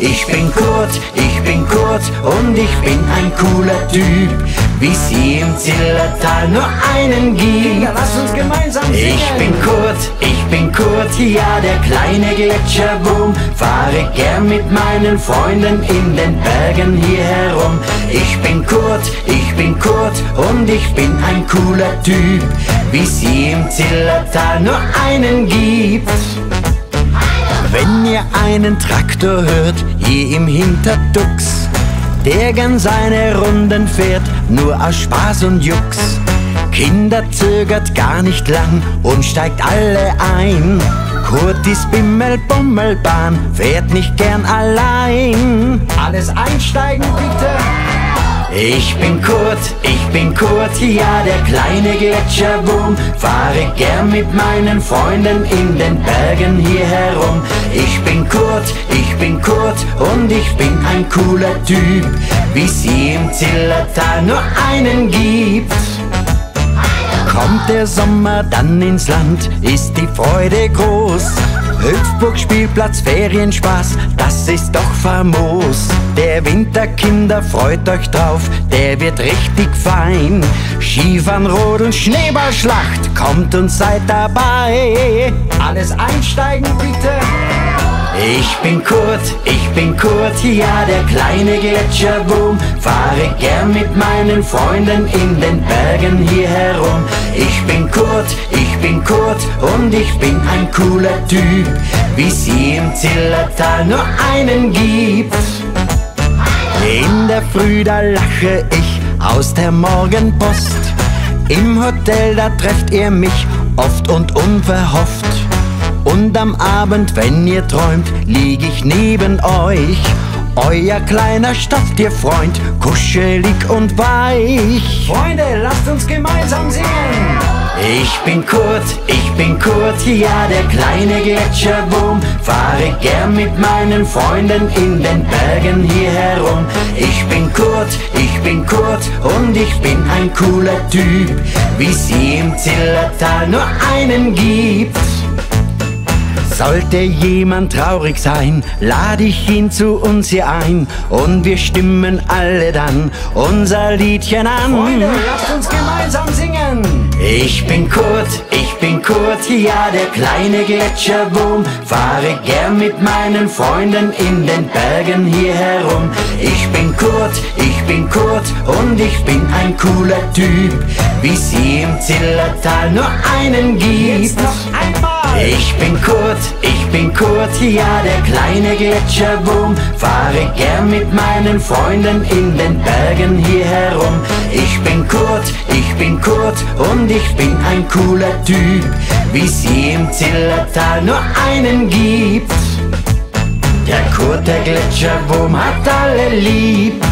Ich bin Kurt, ich bin Kurt und ich bin ein cooler Typ, wie sie im Zillertal nur einen gibt. Ja, lass uns gemeinsam singen. Ich bin Kurt, ich bin Kurt, ja der kleine Gletscherwurm. Fahre gern mit meinen Freunden in den Bergen hier herum. Ich bin Kurt, ich bin Kurt und ich bin ein cooler Typ, wie sie im Zillertal nur einen gibt. Einen Traktor hört, hier im Hinterdux, der gern seine Runden fährt, nur aus Spaß und Jux. Kinder zögert gar nicht lang und steigt alle ein. Kurtis Bimmelbummelbahn fährt nicht gern allein. Alles einsteigen bitte. Ich bin Kurt, ich bin Kurt, ja der kleine Gletscherwurm. Fahre gern mit meinen Freunden in den Bergen hier herum. Ich bin Kurt, ich bin Kurt und ich bin ein cooler Typ, wie sie im Zillertal nur einen gibt. Kommt der Sommer dann ins Land, ist die Freude groß. Hüpfburg, Spielplatz, Ferienspaß, das ist doch famos. Der Winterkinder freut euch drauf, der wird richtig fein. Skifahren, und Schneeballschlacht, kommt und seid dabei. Alles einsteigen bitte. Ich bin Kurt, ich bin Kurt, ja der kleine Gletscherwurm. Fahre gern mit meinen Freunden in den Bergen hier herum. Ich bin Kurt, ich bin Kurt und ich bin ein cooler Typ, wie sie im Zillertal nur einen gibt. In der Früh da lache ich aus der Morgenpost. Im Hotel da trefft ihr mich oft und unverhofft. Und am Abend, wenn ihr träumt, lieg ich neben euch. Euer kleiner Stofftierfreund, kuschelig und weich. Freunde, lasst uns gemeinsam singen. Ich bin Kurt, ich bin Kurt, ja der kleine Gletscherwurm. Fahre gern mit meinen Freunden in den Bergen hier herum. Ich bin Kurt, ich bin Kurt und ich bin ein cooler Typ, wie sie im Zillertal nur einen gibt. Sollte jemand traurig sein, lade ich ihn zu uns hier ein und wir stimmen alle dann unser Liedchen an. Freunde, lasst uns gemeinsam singen. Ich bin Kurt, ich bin Kurt, ja der kleine Gletscherwurm. Fahre gern mit meinen Freunden in den Bergen hier herum. Ich bin Kurt, ich bin Kurt und ich bin ein cooler Typ, wie sie im Zillertal nur einen gibt. Jetzt noch einmal. Ich bin Kurt, ich bin Kurt, ja der kleine Gletscherwurm. Fahre gern mit meinen Freunden in den Bergen hier herum. Ich bin Kurt, ich bin Kurt und ich bin ein cooler Typ, wie sie im Zillertal nur einen gibt. Der Kurt, der Gletscherwurm hat alle lieb.